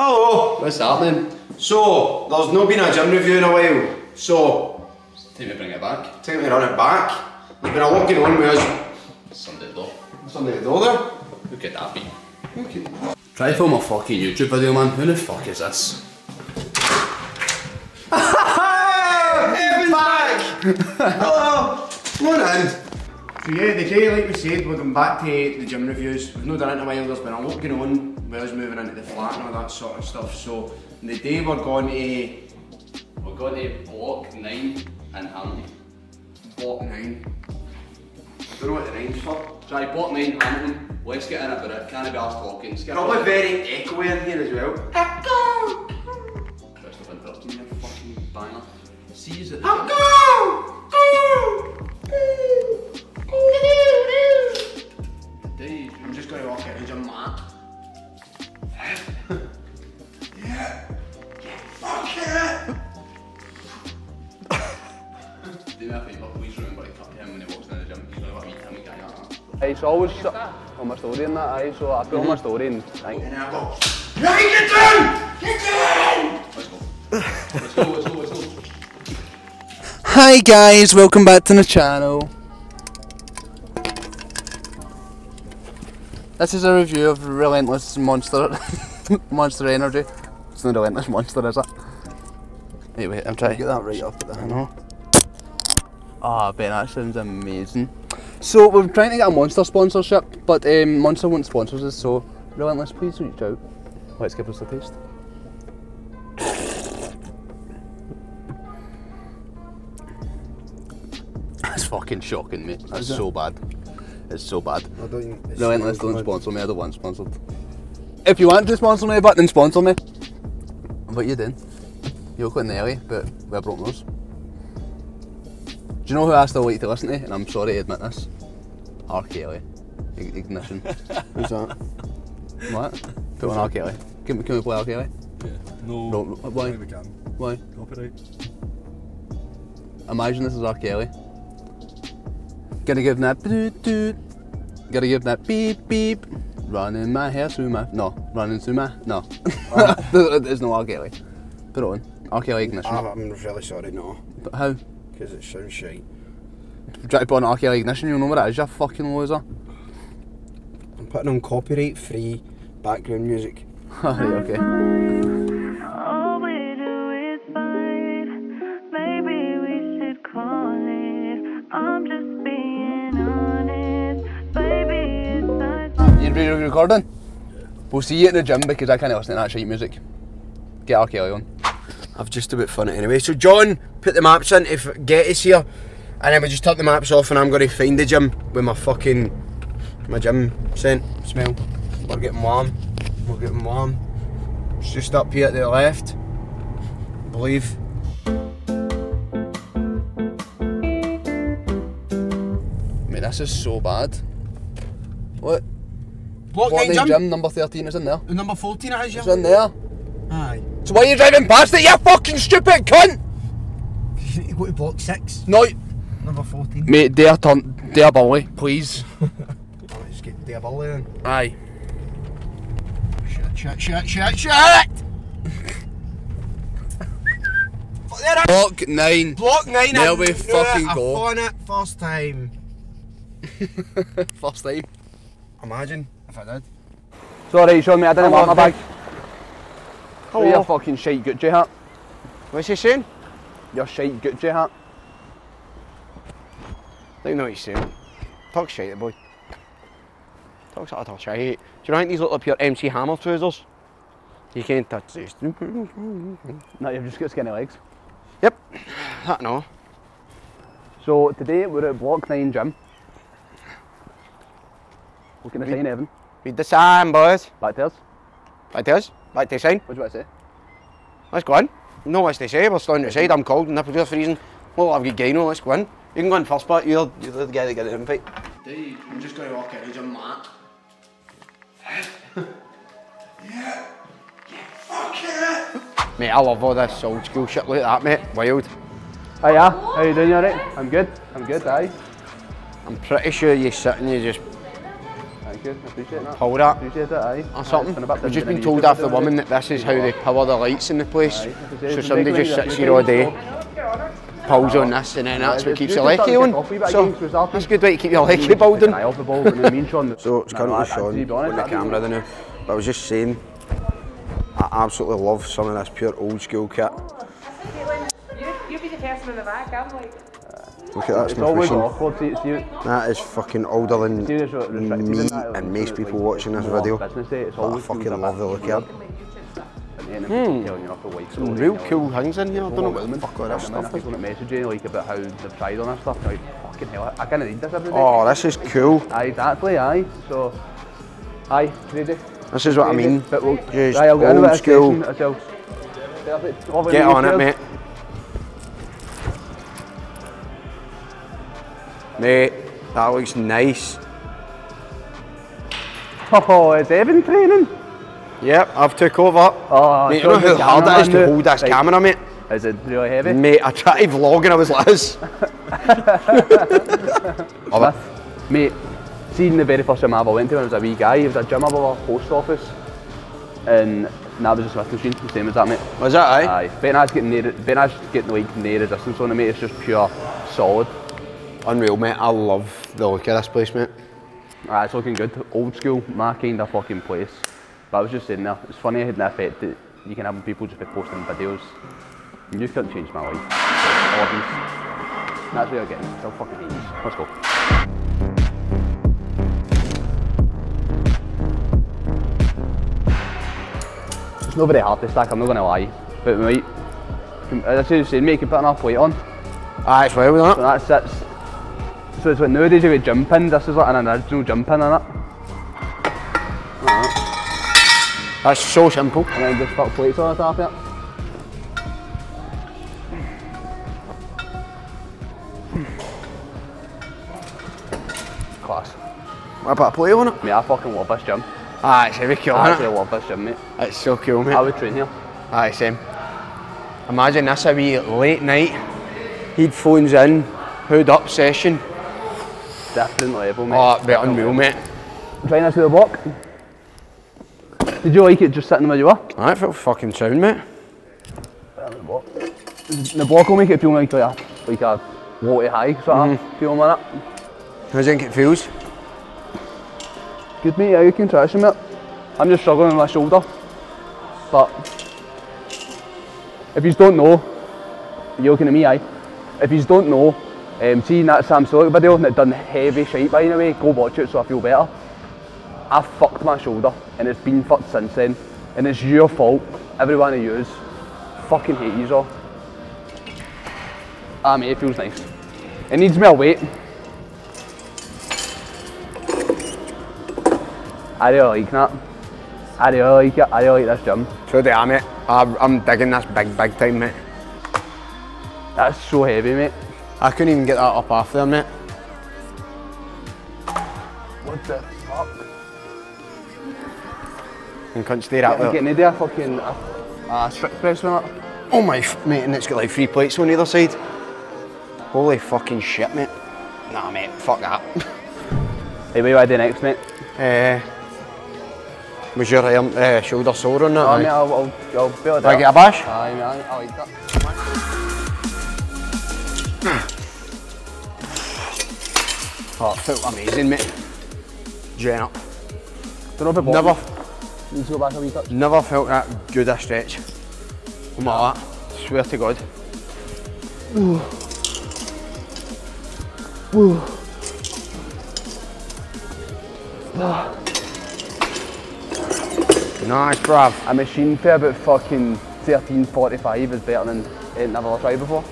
Hello. What's happening? So, there's not been a gym review in a while, so Time to bring it back. time to run it back. There's been a lot going on with us. Sunday though. Something at door there. Who could that be? Okay. Try to film a fucking YouTube video, man. Who the fuck is this? Evan's back! Hello! Come on in. So yeah, the day, like we said, we're going back to the gym reviews. We've not done it in a while, there's been a lot going on with us moving into the flat and all that sort of stuff. So, the day we're going to We're going to block 9 in Hamilton. block 9. I don't know what the nine's for. Try block 9 Hamilton. Let's get in it, but it can't be asked talking. Skip Probably it. very echoey in here as well. Echo! Christopher interrupting you, fucking banger. See you at the Echo! Do me a favour, please remember to cut to him when he walks in the gym. He's going to let me tell me guy that. Aye, so always s- on my story and that, aye, so I put on my mm-hmm. story and think, And I go, right, get down! Get down! Let's go. Let's go, let's go, let's go. Hi guys, welcome back to the channel. This is a review of Relentless Monster Monster Energy. It's not Relentless Monster, is it? Wait, wait, I'm trying to get that right up there. I know. Ah, Ben, that sounds amazing. So we're trying to get a Monster sponsorship, but um, Monster won't sponsor us, so Relentless, please reach out. Let's give us a taste. That's fucking shocking, mate. That's so bad. It's so bad. I don't, it's Relentless don't sponsor me, I don't want sponsored. If you want to sponsor me, but then sponsor me. What you doing? You look like Nelly, but we're broken nose. Do you know who I still like to listen to? And I'm sorry to admit this. R. Kelly. Ignition. Who's that? what? Put on R. Kelly. Can, can we play R. Kelly? No. No, why? we can. Why? Copyright. Imagine this is R. Kelly. Gotta give that doot doot. Gotta give that beep beep. Running my hair through my no, running through my no. There's no R. Kelly. Put it on. R. Kelly ignition. Ah, I'm really sorry, no. But how? Because it sounds shite. Try to put on R. Ignition, you'll know what it is, you fucking loser. I'm putting on copyright free background music. Alright, okay. All we do. Maybe we should call it. I'm just being honest. Baby, it's not. You re- recording? We'll see you at the gym because I can't listen to that shite music. Get R. Kelly on. I've just about fun it anyway. So John put the maps in if get us here, and then we just turn the maps off, and I'm going to find the gym with my fucking my gym scent smell. We're getting warm. We're getting warm. It's just up here to the left. I believe. Mate, this is so bad. What? Block What name gym. gym number 13 is in there? Number 14 it is, It's in there. Aye. So why are you driving past it, you fucking stupid cunt? You need to go to block 6. No, Number 14. mate, dare turn, dare bully, please. Alright, just get the above then. Aye. Shit, shit, shit, shit, shit! Fuck, there I- Block 9. Block 9 There I we knew fucking it. go. I won it first time. First time. Imagine if I did. Sorry, Sean, mate, I didn't Hello, want my bag. Hello. Your oh. fucking shite Gucci hat. What's he saying? Your shite Gucci hat. Don't know what he's saying. Talk shit, boy. Talk sort of talk shit. Do you know think these look up your MC Hammer trousers? You can't touch these. No, you've just got skinny legs. Yep. That no. So today we're at Block 9 gym. Looking at sign Evan. Read the sign, boys. Back to us. Back to us. Back to the sign. What do you want to say? Let's go in. No what's to say. We're standing outside. I'm cold. Nipples are freezing. Well, I've got Gino. Let's go in. You can go in first, but you're, you're the guy that got the invite. Dude, I'm just going to walk out the a mat. yeah. Yeah, fuck it. Mate, I love all this old school shit like that, mate. Wild. Hiya, how you doing, you alright? I'm good, I'm good, aye. I'm pretty sure you're sitting, you just Aye. Thank you, I appreciate that. Pull that. Appreciate it, aye. or something. been a bit We've just busy been told after the woman that this is how they power the lights in the place. Aye, like I say, So somebody just sits here all day, pulls on this, and then that's what keeps just your starting lecky on. a So against yourself. it's a good way to keep your lecky Just keep building. an eye off the ball, you know what I mean, Sean? So it's No, currently I- I- Sean to be honest, on the I camera there now. But I was just saying, I absolutely love some of this pure old school kit. You, you be the person in the back, I'm like, Look at that It's always awkward, see, see, That is fucking older than me that, and most people like watching this video. Business day, it's But I always fucking love the look of it. Hmm. telling you off the wife, Some real cool things in here. I don't know what the fuck all this stuff is. people that message you like about how they've tried on this stuff, like, fucking hell, I of need this every day. Oh, this is cool. Aye, exactly, aye. So, aye, crazy. This is what I mean. But we'll, Just aye, I'll get old school. station ourselves. Perfect. Over Get on it, mate. Mate, that looks nice. Oh, is Evan training. Yep, I've took over. Oh, mate, you know how hard it is to hold this now- camera, mate? Is it really heavy? Mate, I tried to vlog and I was like this. Love it. Mate, seen the very first gym I ever went to when I was a wee guy, it was a gym above a post office. And that was a Smith machine, the same as that, mate. Was that aye? Aye, Benaz getting near, Benaz getting like near resistance on it, mate. It's just pure solid. Unreal, mate. I love the look of this place, mate. Aye, it's looking good. Old school, my kind of fucking place. But I was just saying there, it's funny how the effect that you can have people just be posting videos. You can't change my life. That's where I'm getting. Still fucking hate. Let's go. It's not very hard to stack, I'm not going to lie. But might, as I was saying, mate, you can put enough weight on. Aye, it's well with So that. that sits. So it's like nowadays you get gym pin, this is like an original gym pin in it. That's so simple. And then just fuck plates on the top of it. Class. What about a play on it? Mate, I fucking love this gym. Aye, it's heavy cool, I actually love this gym, mate. It's so cool, mate. I would train here. Aye, same. Imagine this a wee late night, headphones in, hood up session. Different level, mate. Oh, it'd be unreal, mate. Trying this with the block. Did you like it just sitting where you were? Aye, it felt fucking sound, mate. The block will make it feel like a, like a low to high sort of mm-hmm. feeling with it. How do you think it feels? Good mate, yeah, you can try some it. I'm just struggling with my shoulder. But if you don't know, you're looking at me, aye. If you don't know, um, seeing that Sam Sulek video that done heavy shite by the way, go watch it so I feel better. I fucked my shoulder and it's been fucked since then. And it's your fault, every one of yous. Fucking hate yous all. Ah mate, it feels nice. It needs more weight. I really like that. I really like it. I really like this gym. So do I, mate. I'm, I'm digging this big, big time, mate. That's so heavy, mate. I couldn't even get that up off there, mate. What the fuck? And couldn't stay that I'm getting into a fucking uh, uh, strict press with it. Oh my, mate, and it's got like three plates on either side. Holy fucking shit, mate. Nah, mate, fuck that. Hey, what do I do next, mate? uh, was your um, uh, shoulder sore on that? Oh, mate, I'll, I'll, I'll to Do I get a bash? Aye, mate, I like that. Oh, it felt amazing, mate. Jen up. Don't know if it Never, Need to go back a wee touch. never felt that good a stretch. I'm like that. Swear to God. Ooh. Ooh. Ah. Nice, bruv. A machine for about fucking 13.45 is better than anything I've ever tried before.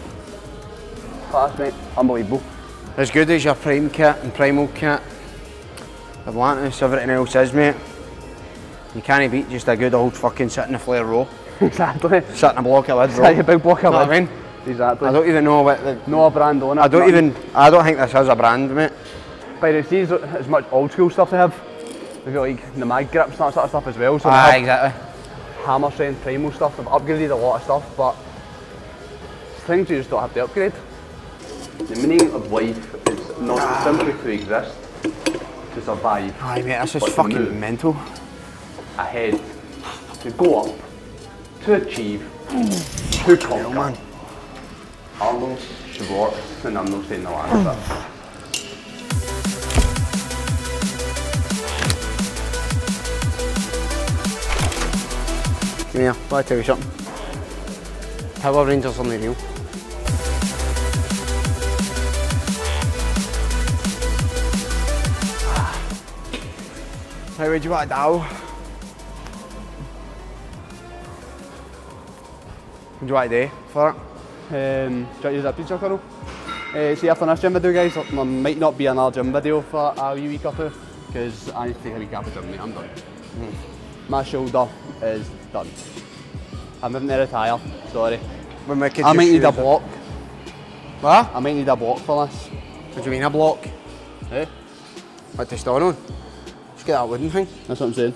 Class, mate. Unbelievable. As good as your Prime kit and Primal kit, Atlantis, everything else is, mate. You can't beat just a good old fucking sit in the flare row, exactly. sit in a block of lids, Like a row. big block of what I mean? Exactly. I don't even know what the, No brand on it. I don't nothing. even, I don't think this has a brand, mate. But it sees as much old school stuff they have. They've got like the mag grips and that sort of stuff as well. So have exactly. hammer strength primal stuff. They've upgraded a lot of stuff, but things you just don't have to upgrade. The meaning of life is not ah. simply to exist, to survive. Aye, mate, but to fucking mental. Ahead, to go up, to achieve, to conquer. man. Arnold Schwartz, and I'm not saying the last bit. Come here, let me tell you something. Power Rangers on the real. How would you want to dial? What do you want to do for it? Um, try to use that pizza kernel. Uh, see after this gym video guys, there might not be another gym video for a wee week or two because I need to take a week off the gym mate, I'm done. My shoulder is done. I'm having to retire, sorry. When we I might need a block, What? I might need a block for this. What do you mean a block? Eh? What to stand on? Get that wooden thing. That's what I'm saying.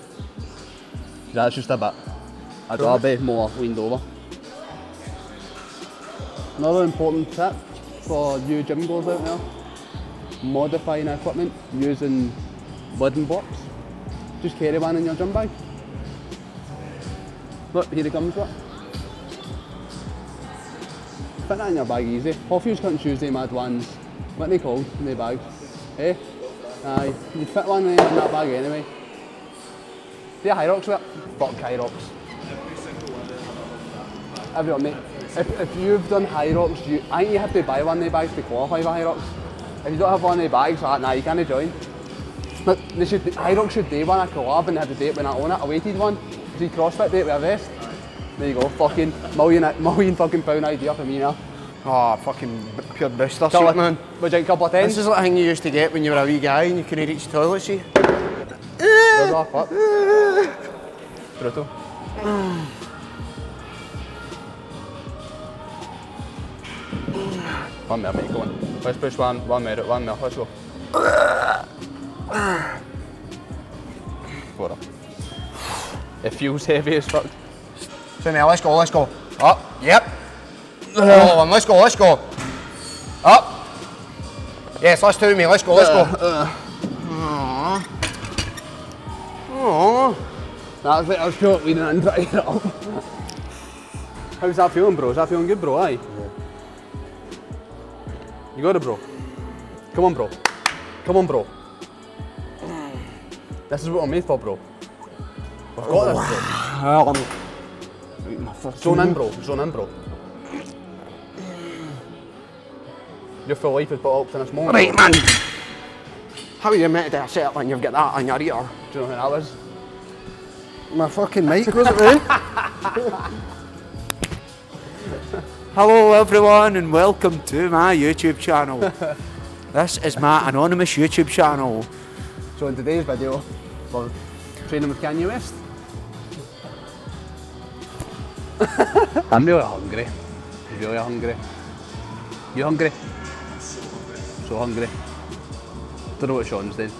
That's just a bit. I'd rather be more leaned over. Another important tip for you gym goers out there, modifying equipment using wooden blocks. Just carry one in your gym bag. Look, here it comes, look. Fit that in your bag easy. Half you couldn't choose them mad ones. What they called in the bags? Eh? Aye, you'd fit one in that bag anyway. Yeah, Hyrox with it. Fuck Hyrox. Everyone, mate. If, if you've done Hyrox, you, I think you have to buy one of the bags to qualify for Hyrox. If you don't have one of the bags, ah, nah, you can't join. But they should, Hyrox should do one a collab and have to date when I own it, a weighted one. See CrossFit do it with a vest. There you go, fucking million, million fucking pound idea for me now. Oh, fucking pure booster Couple of- man. Would you drink a couple of This tens? is the thing you used to get when you were a wee guy and you couldn't reach the toilet seat. Our fuck. Brutal. One minute, mate, go on. Let's push one, one minute, one minute, let's go. Four up. It feels heavy as fuck. So now let's go, let's go. Up, yep. Another one, let's go, let's go. Up. Yes, let's do me, let's go, let's go. Uh, uh. Aww. Aww. That's it, I was feeling leaning in trying to get up. How's that feeling, bro? Is that feeling good, bro? Aye. You got it, bro. Come on, bro. Come on, bro. This is what I'm made for, bro. I've got this, bro. Zone in, bro. Zone in, bro. Your full life is put up to this moment. Right, man. How are you meant to set up when you've got that on your ear? Do you know who that was? My fucking mic wasn't ready. Hello everyone and welcome to my YouTube channel. this is my anonymous YouTube channel. So in today's video, we're training with Kanye West. I'm really hungry. Really hungry. You hungry? So hungry. Don't know what Sean's doing.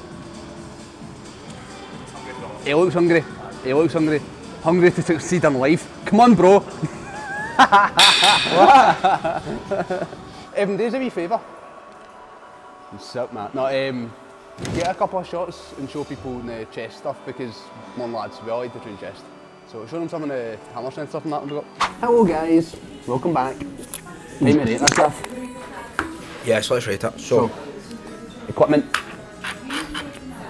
He looks hungry. He looks hungry. Hungry to succeed in life. Come on, bro. Evan, do us a wee favour. Sup, man. No, um, get a couple of shots and show people the chest stuff because, come on lads, we all like to train chest. So show them some of the hammer strength stuff and that. and we got. Hello guys, welcome back. To rate this stuff. Yes, let's rate it. So, Equipment.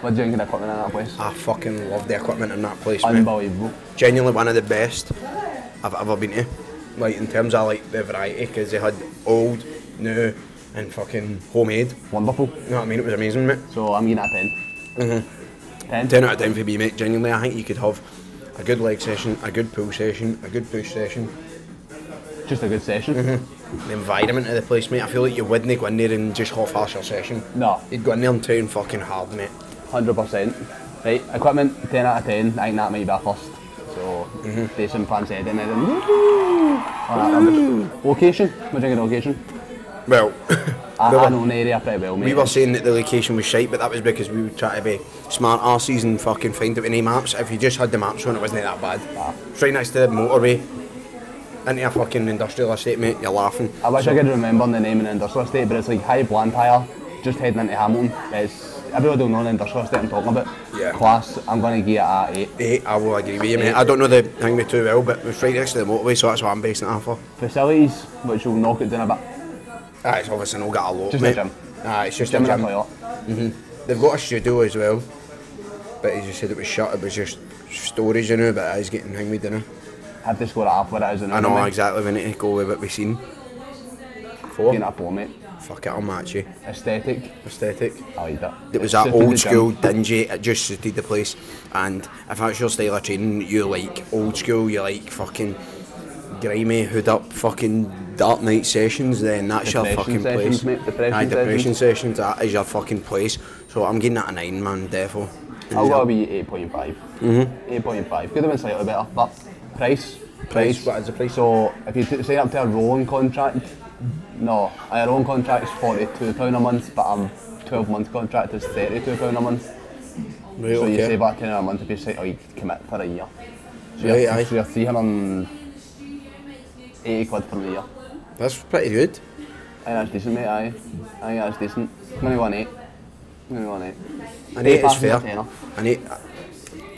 What do you think of the equipment in that place? I fucking love the equipment in that place, mate. Unbelievable. Genuinely one of the best I've ever been to. Like in terms of like the variety, because they had old, new, and fucking homemade. Wonderful. You know what I mean? It was amazing, mate. So I'm giving that a 10. Mm-hmm. 10? 10 out of 10 for me, mate. Genuinely, I think you could have a good leg session, a good pull session, a good push session. Just a good session. The environment of the place, mate. I feel like you wouldn't go in there and just half-ass your session. No. You'd go in there and fucking hard, mate. 100%. Right, equipment, 10 out of 10. I think that might be a first. So, decent pants head and then. Alright. Location? What do you think of location? Well, I, we, I were, know the area pretty well, mate. we were saying that the location was shite, but that was because we would try to be smart arses and fucking find out any maps. If you just had the maps on, it wasn't that bad. It's right next to the motorway. Into a fucking industrial estate, mate. You're laughing. I wish I could remember the name of the industrial estate, but it's like High Blantyre, just heading into Hamilton. It's everybody will know the industrial estate I'm talking about. Yeah. Class, I'm going to give it a 8. Eight, I will agree with you, mate. I don't know the thing me too well, but it's right next to the motorway, so that's what I'm basing it off of. Facilities, which will knock it down a bit. Ah, it's obviously not got a lot, Just a mate. gym. Ah, it's just Gym a gym. toilet. They've got a studio as well, but he just said it was shut. It was just storage, you know. But it is getting hang with dinner. Have to score it up where it is I know exactly. We need to go with what we've seen. Four. Being a four, mate. Fuck it, I'll match you. Aesthetic, Aesthetic. I like that. It was It's that old gym. school, dingy. It just suited the place. And if that's your style of training, you like old school. You like fucking grimy, hood up, fucking dark night sessions. Then that's your fucking sessions, place. mate, depression Aye, depression sessions. sessions. That is your fucking place. So I'm getting that a nine, man. Defo. I'll go be 8.5. Mm-hmm. 8.5. Could have been slightly better, but price. Price, what is the price? So if you t- sign up to a rolling contract, no, a rolling contract is £42 a month, but a 12 month contract is £32 a month. Right, So you okay. save that £10 a month if you say, oh, you commit for a year. So Right, you're, aye. so you're 380 quid for the year. That's pretty good. I think that's decent, mate, aye. I think that's decent. I'm gonna go on 8. I'm gonna go on 8. An eight is fair. An eight,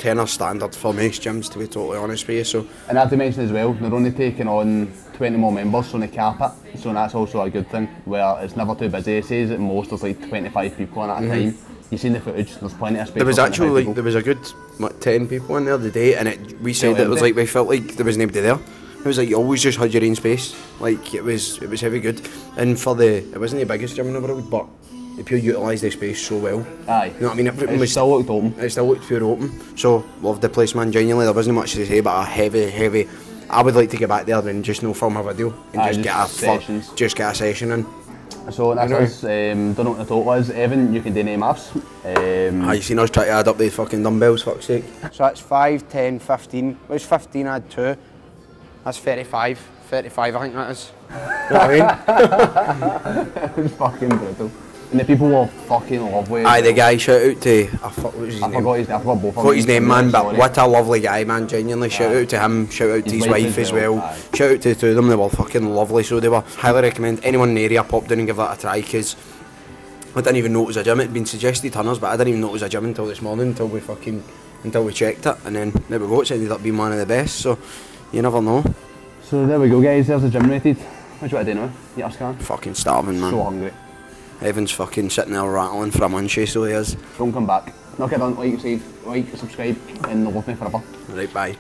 tenner standard for most gyms, to be totally honest with you. So And I have to mention as well, they're only taking on 20 more members, so they cap it. So that's also a good thing, where it's never too busy. It says at most there's like 25 people on at a time. You've seen the footage, there's plenty of space there was actually like people. there was a good what, ten people in there the day, and it we said Yeah, it was like we felt like there was nobody there. It was like you always just had your own space. Like it was it was heavy good, and for the it wasn't the biggest gym in the world, but the pure utilised the space so well. Aye. You know what I mean? Everything It was still looked open. It still looked pure open. So loved the place, man. Genuinely, there wasn't much to say, but a heavy, heavy. I would like to get back there and just no film a video and Aye, just, just get a fuck, sessions. just get a session in. So next know. one's, um, don't know what the total is. Evan, you can do name maths. Um, Aye, you seen us try to add up the fucking dumbbells, fuck's sake. So that's 5, 10, 15. What's 15 add 2? That's 35. 35, I think that is. You know what I mean? it's fucking brutal. And the people were fucking lovely. Aye, the guy, shout out to. I fuck, what was his I name? forgot his name. I forgot both forgot his name, man, but what a lovely guy, man. Genuinely, shout out to him, shout out to His his wife as well, aye. Shout out to the two of them, they were fucking lovely. So they were highly recommend anyone in the area pop down and give that a try because I didn't even know it was a gym. It'd been suggested to hunters, but I didn't even know it was a gym until this morning, until we fucking until we checked it, and then there we go. It's ended up being one of the best. So you never know. So there we go, guys. There's the gym rated. What do you want to do now? Eat our scan. Fucking starving, man. So hungry. Evan's fucking sitting there rattling for a munchie, so he is. Don't come back. Knock it on, like, say, like, subscribe, and love me forever. Right, bye.